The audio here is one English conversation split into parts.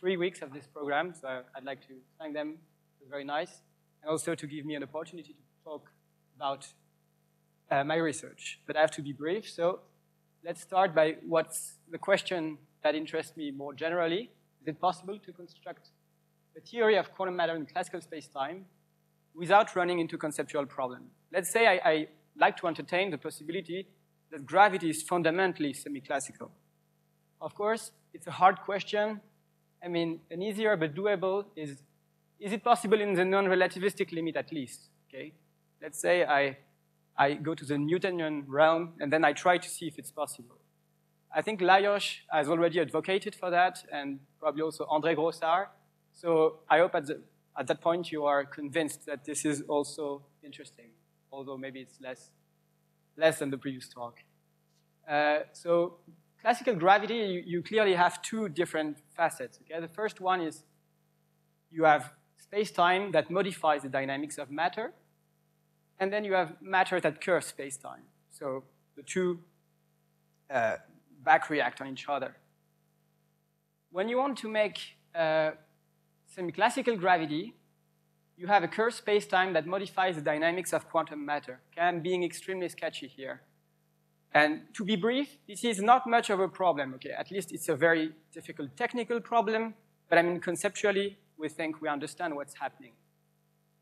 three weeks of this program, so I'd like to thank them. It was very nice. And also to give me an opportunity to talk about uh, my research. But I have to be brief, so let's start by what's the question that interests me more generally. Is it possible to construct a theory of quantum matter in classical space-time without running into conceptual problems? Let's say I, I like to entertain the possibility that gravity is fundamentally semi-classical. Of course, it's a hard question. I mean, an easier but doable is, is it possible in the non-relativistic limit at least, okay? Let's say I, I go to the Newtonian realm, and then I try to see if it's possible. I think Lajos has already advocated for that, and probably also André Grossardt. So I hope at, the, at that point you are convinced that this is also interesting, although maybe it's less, less than the previous talk. Uh, so classical gravity, you, you, clearly have two different facets. Okay? The first one is you have space-time that modifies the dynamics of matter, and then you have matter that curves space-time. So the two uh, back react on each other. When you want to make uh, semi-classical gravity, you have a curved space-time that modifies the dynamics of quantum matter. Okay? I'm being extremely sketchy here. And to be brief, this is not much of a problem, okay? At least it's a very difficult technical problem, but I mean, conceptually, we think we understand what's happening.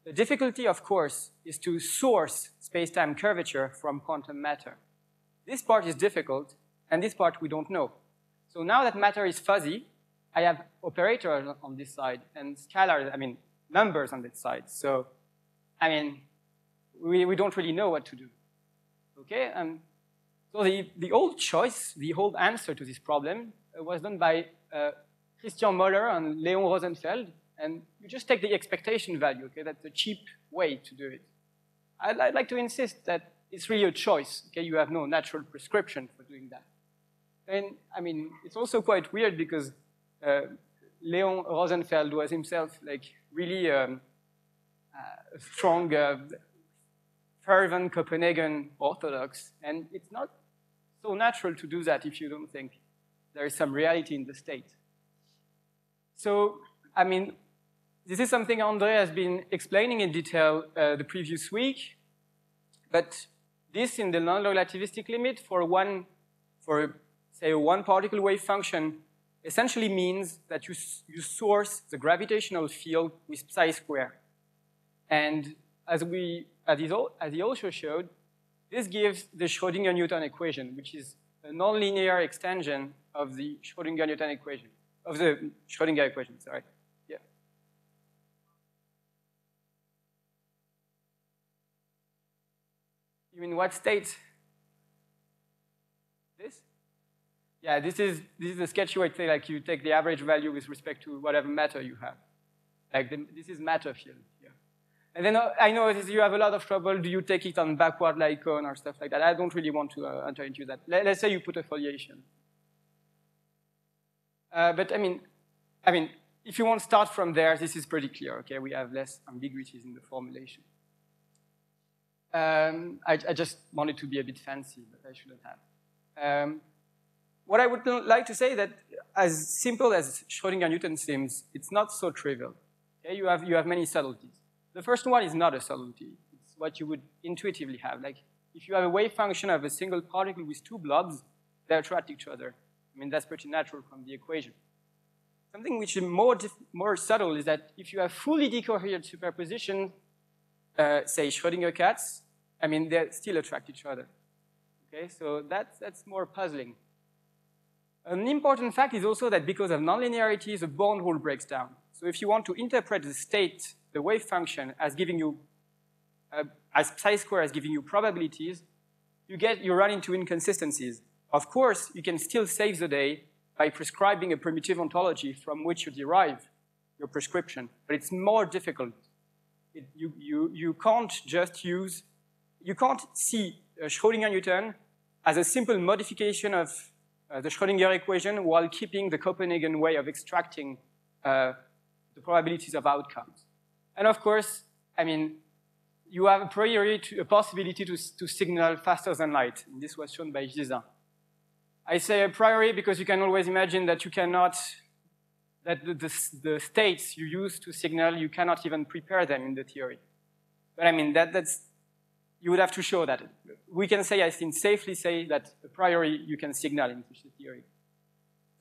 The difficulty, of course, is to source space-time curvature from quantum matter. This part is difficult, and this part we don't know. So now that matter is fuzzy, I have operators on this side and scalars, I mean, numbers on this side. So, I mean, we, we don't really know what to do. Okay, um, so the, the old choice, the old answer to this problem uh, was done by uh, Christian Moller and Leon Rosenfeld, and you just take the expectation value, okay? That's a cheap way to do it. I'd, I'd like to insist that it's really a choice, okay? You have no natural prescription for doing that. And, I mean, it's also quite weird because uh, Leon Rosenfeld was himself, like, really um, uh, a strong, uh, fervent Copenhagen Orthodox, and it's not so natural to do that if you don't think there is some reality in the state. So, I mean, this is something Andre has been explaining in detail uh, the previous week, but this in the non-relativistic limit for one, for say a one particle wave function essentially means that you, you source the gravitational field with psi square. And as we, as he also showed, this gives the Schrodinger-Newton equation, which is a nonlinear extension of the Schrodinger-Newton equation, of the Schrodinger equation, sorry. Yeah. You mean what state? This? Yeah, this is, this is a sketchy way to say, like, you take the average value with respect to whatever matter you have. Like, the, this is matter field. And then uh, I know you have a lot of trouble. Do you take it on backward light cone or stuff like that? I don't really want to uh, enter into that. Let, us say you put a foliation. Uh, but I mean, I mean, if you want to start from there, this is pretty clear. Okay, we have less ambiguities in the formulation. Um, I, I, just wanted to be a bit fancy, but I shouldn't have. Um, what I would like to say that as simple as Schrodinger-Newton seems, it's not so trivial. Okay, you have you have many subtleties. The first one is not a subtlety. It's what you would intuitively have. Like, if you have a wave function of a single particle with two blobs, they attract each other. I mean, that's pretty natural from the equation. Something which is more, more subtle is that if you have fully decoherent superposition, uh, say Schrodinger cats, I mean, they still attract each other. Okay, so that's, that's more puzzling. An important fact is also that because of nonlinearity, the Born rule breaks down. So if you want to interpret the state the wave function as giving you, uh, as psi square as giving you probabilities, you get, you run into inconsistencies. Of course, you can still save the day by prescribing a primitive ontology from which you derive your prescription, but it's more difficult. It, you, you, you can't just use, you can't see Schrodinger-Newton as a simple modification of uh, the Schrodinger equation while keeping the Copenhagen way of extracting uh, the probabilities of outcomes. And of course, I mean, you have a priori to, a possibility to, to signal faster than light. And this was shown by Gisin. I say a priori because you can always imagine that you cannot that the, the, the, states you use to signal, you cannot even prepare them in the theory. But I mean, that, that's, you would have to show that. We can say, I think, safely say that a priori you can signal in a theory.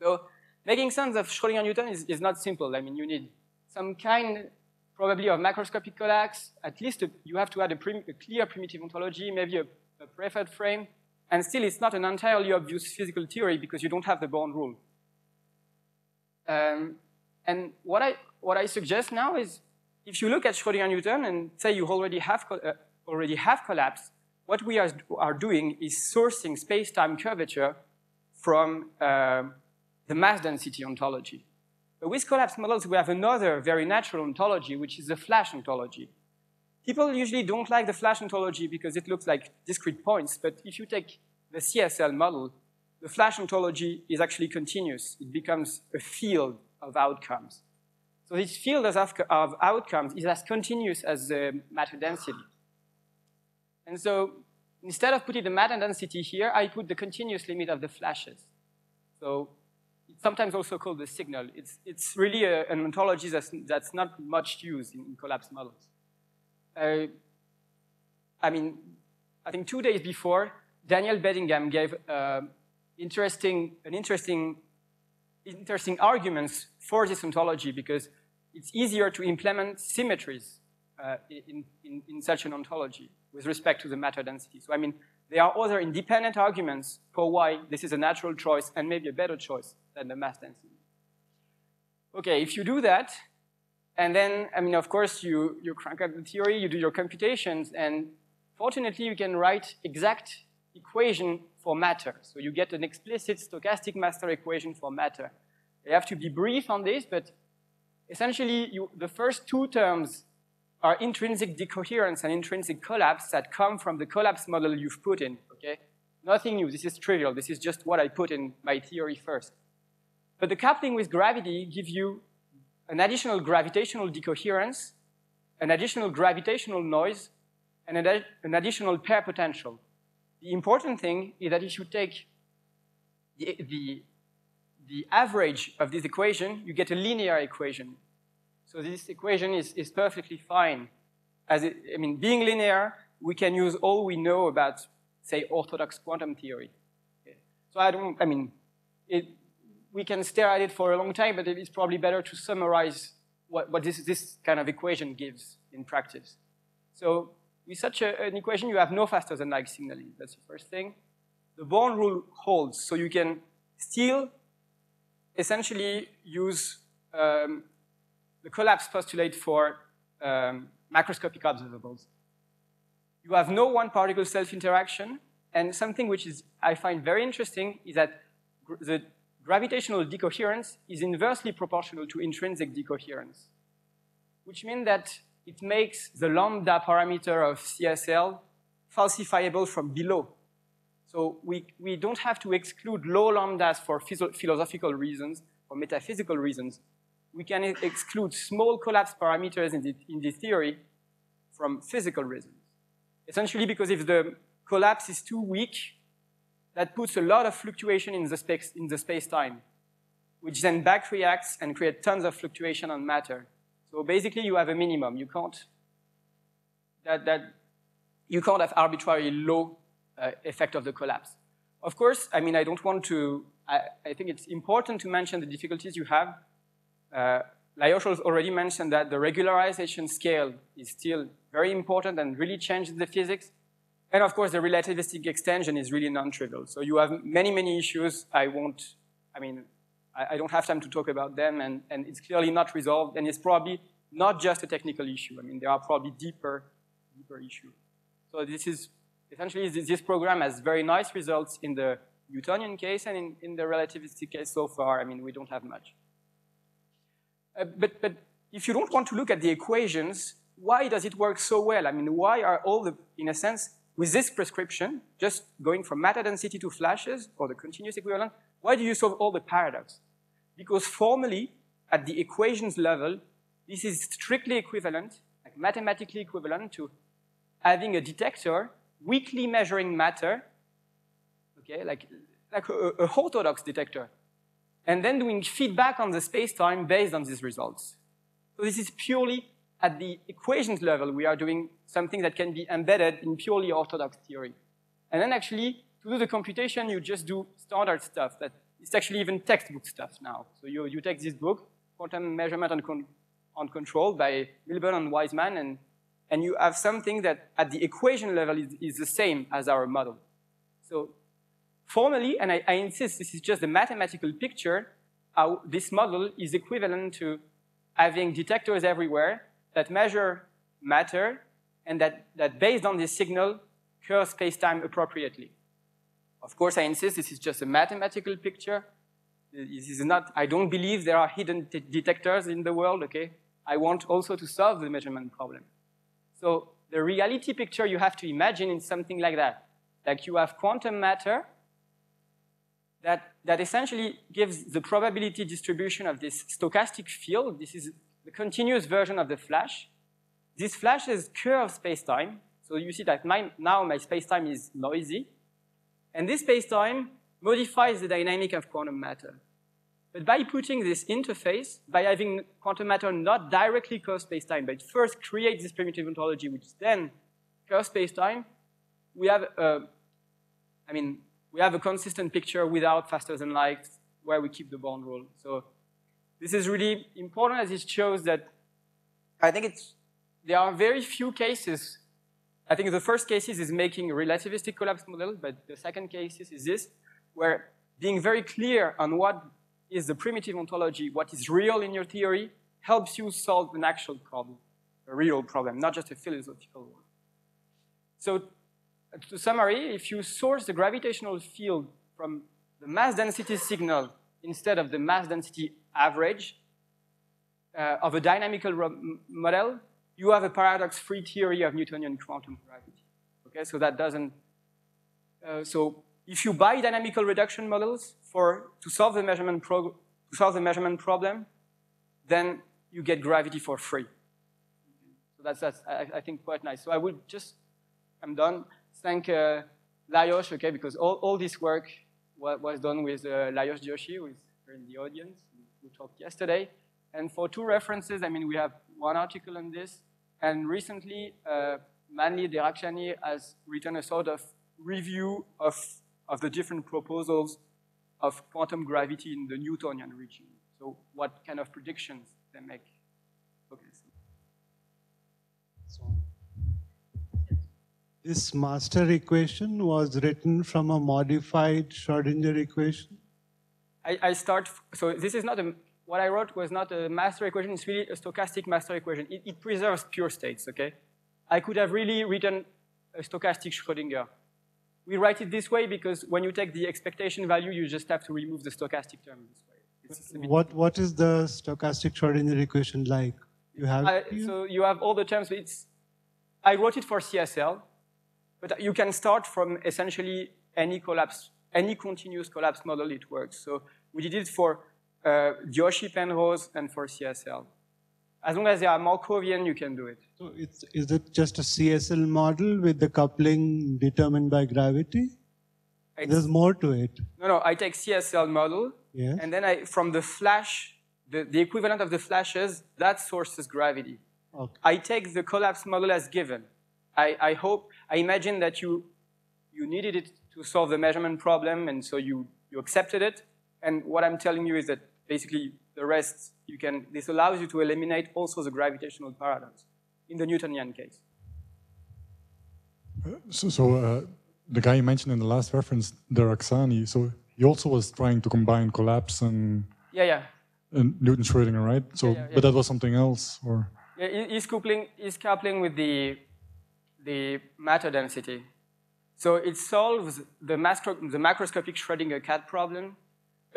So making sense of Schrodinger-Newton is, is not simple. I mean, you need some kind probably of macroscopic collapse. At least a, you have to add a, prim, a clear primitive ontology, maybe a, a preferred frame. And still, it's not an entirely obvious physical theory because you don't have the Born rule. Um, and what I, what I suggest now is if you look at Schrodinger-Newton and say you already have, uh, already have collapse, what we are, are doing is sourcing space-time curvature from uh, the mass density ontology. But with collapse models, we have another very natural ontology, which is the flash ontology. People usually don't like the flash ontology because it looks like discrete points, but if you take the CSL model, the flash ontology is actually continuous. It becomes a field of outcomes. So this field of outcomes is as continuous as the matter density. And so instead of putting the matter density here, I put the continuous limit of the flashes. So sometimes also called the signal. It's, it's really a, an ontology that's, that's not much used in, in collapse models. Uh, I mean, I think two days before, Daniel Bedingham gave uh, interesting, an interesting, interesting arguments for this ontology because it's easier to implement symmetries uh, in, in, in such an ontology with respect to the matter density. So I mean, there are other independent arguments for why this is a natural choice and maybe a better choice than the mass density. Okay, if you do that, and then, I mean, of course, you, you crank up the theory, you do your computations, and fortunately, you can write exact equation for matter. So you get an explicit stochastic master equation for matter. You have to be brief on this, but essentially, you, the first two terms are intrinsic decoherence and intrinsic collapse that come from the collapse model you've put in, okay? Nothing new, this is trivial. This is just what I put in my theory first. But the coupling with gravity gives you an additional gravitational decoherence, an additional gravitational noise, and an additional pair potential. The important thing is that if you take the, the, the average of this equation, you get a linear equation. So this equation is, is perfectly fine. As it, I mean, being linear, we can use all we know about, say, orthodox quantum theory. Okay. So I don't, I mean, it, we can stare at it for a long time, but it's probably better to summarize what, what this, this kind of equation gives in practice. So with such a, an equation, you have no faster than light signaling. That's the first thing. The Born rule holds, so you can still essentially use um, the collapse postulate for um, macroscopic observables. You have no one-particle self-interaction, and something which is I find very interesting is that gr the gravitational decoherence is inversely proportional to intrinsic decoherence, which means that it makes the lambda parameter of CSL falsifiable from below. So we, we don't have to exclude low lambdas for philosophical reasons or metaphysical reasons. We can exclude small collapse parameters in the, in the theory from physical reasons. Essentially because if the collapse is too weak, that puts a lot of fluctuation in the space, in the space-time, which then back reacts and creates tons of fluctuation on matter. So basically, you have a minimum. You can't that that you can't have arbitrarily low uh, effect of the collapse. Of course, I mean I don't want to. I, I think it's important to mention the difficulties you have. Uh, Lajos already mentioned that the regularization scale is still very important and really changes the physics. And of course, the relativistic extension is really non-trivial. So you have many, many issues. I won't, I mean, I, I don't have time to talk about them, and, and it's clearly not resolved, and it's probably not just a technical issue. I mean, there are probably deeper, deeper issues. So this is, essentially, this, program has very nice results in the Newtonian case, and in, in the relativistic case so far, I mean, we don't have much. Uh, but, but if you don't want to look at the equations, why does it work so well? I mean, why are all the, in a sense, with this prescription, just going from matter density to flashes, or the continuous equivalent, why do you solve all the paradox? because formally, at the equations level, this is strictly equivalent, like mathematically equivalent to having a detector weakly measuring matter, okay, like, like a, a orthodox detector. And then doing feedback on the space-time based on these results. So this is purely at the equations level, we are doing something that can be embedded in purely orthodox theory. And then actually, to do the computation, you just do standard stuff that it's actually even textbook stuff now. So you, you take this book, Quantum Measurement and, Con on Control by Milburn and Wiseman, and, and you have something that at the equation level is, is the same as our model. So formally, and I, I insist this is just a mathematical picture, how this model is equivalent to having detectors everywhere that measure matter and that, that based on this signal, curve space-time appropriately. Of course, I insist this is just a mathematical picture. This is not, I don't believe there are hidden detectors in the world, okay? I want also to solve the measurement problem. So the reality picture you have to imagine is something like that. Like you have quantum matter that, that essentially gives the probability distribution of this stochastic field. This is the continuous version of the flash. This flash is curved space-time. So you see that my, now my space-time is noisy. And this space-time modifies the dynamic of quantum matter. But by putting this interface, by having quantum matter not directly curve space-time, but first create this primitive ontology, which then curves space-time, we have, I mean, we have a consistent picture without faster than light, where we keep the Born rule. So this is really important as it shows that I think it's, there are very few cases I think the first cases is making relativistic collapse model, but the second cases is this, where being very clear on what is the primitive ontology, what is real in your theory, helps you solve an actual problem, a real problem, not just a philosophical one. So to summary, if you source the gravitational field from the mass density signal instead of the mass density average uh, of a dynamical model, you have a paradox-free theory of Newtonian quantum gravity. Okay, so that doesn't, uh, so if you buy dynamical reduction models for, to solve the measurement to solve the measurement problem, then you get gravity for free. So that's, that's I, I think, quite nice. So I would just, I'm done, thank uh, Lajos, okay, because all, all this work was, done with uh, Lajos Diósi, who is in the audience, who talked yesterday. And for two references, I mean, we have one article on this, and recently, uh, Maaneli Derakhshani has written a sort of review of, of the different proposals of quantum gravity in the Newtonian region. So what kind of predictions they make. This master equation was written from a modified Schrodinger equation? I, I start, so this is not a what I wrote was not a master equation, it's really a stochastic master equation. It, it preserves pure states, okay? I could have really written a stochastic Schrodinger. We write it this way because when you take the expectation value, you just have to remove the stochastic term this way. What, what is the stochastic Schrodinger equation like? You have uh, So you have all the terms. It's, I wrote it for CSL, but you can start from essentially any collapse, any continuous collapse model, it works. So we did it for uh, Diósi Penrose, and for CSL. As long as they are Markovian, you can do it. So it's, is it just a CSL model with the coupling determined by gravity? It's, There's more to it. No, no, I take CSL model, yes. and then I, from the flash, the, the equivalent of the flashes, that sources gravity. Okay. I take the collapse model as given. I, I hope, I imagine that you, you needed it to solve the measurement problem, and so you, you accepted it. And what I'm telling you is that basically the rest, you can, this allows you to eliminate also the gravitational paradox in the Newtonian case. So, so uh, the guy you mentioned in the last reference, Derakhshani, so he also was trying to combine collapse and yeah, yeah, and Newton Schrodinger, right? So, yeah, yeah, yeah. but that was something else, or yeah, he's coupling, he's coupling with the the matter density. So it solves the, the macroscopic Schrodinger cat problem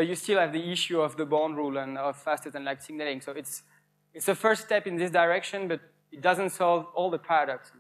but you still have the issue of the Born rule and of faster than light signaling. So it's, it's a first step in this direction, but it doesn't solve all the paradoxes.